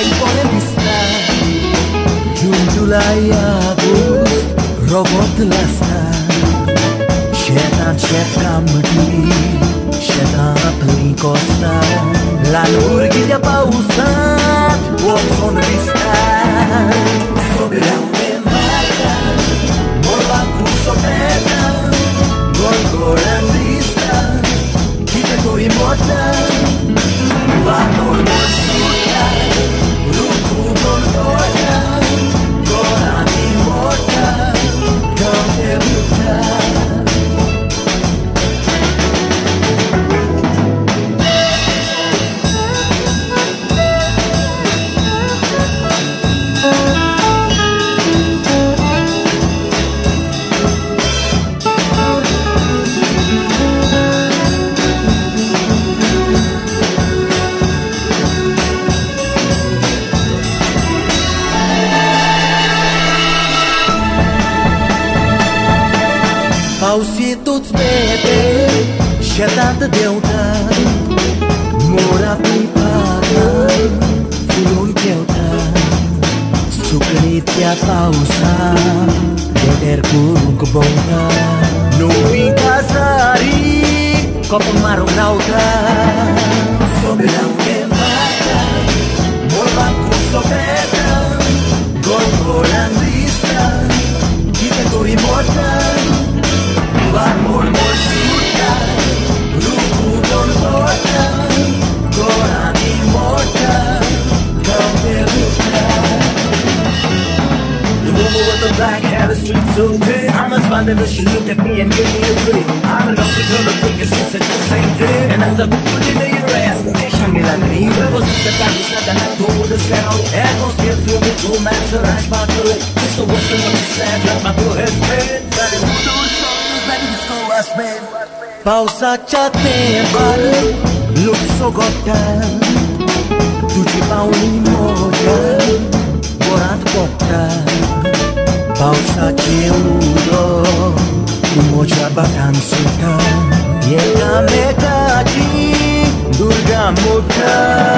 ipone pista Jun, July, August Robot lasta Șetan, șetan, mătui Șetan, plin costa. La lurghile pausat O son vista Sobreau de mata Morba cu sopeta Gol, gol, în vista Chite cu imortal Aussietot bete Shetat deutan Mora pipatan Fulun keutan Sukritia pausan Deder kurung kebongkan Nui kasari maro na nautan Nazvanını şunu tepeye geriye duruyor Ağır kapıcılı bugün sizin seseydi En az da bu kulüdeyi reyes Değişen gelenleri iyi Bu sefer bu senden hep doğru sen ol Eğer dost yazıyor bir dul mersin aç bakılı Kız da boşuna bir sen yapma bu hepsin Benim bu doğru sorunuz beni disco resmin Pausa çatı var Luxo gotan Tuci pauni moja Borat botan Pasa chiudo, moja batansuta, yena metaji, durga muta.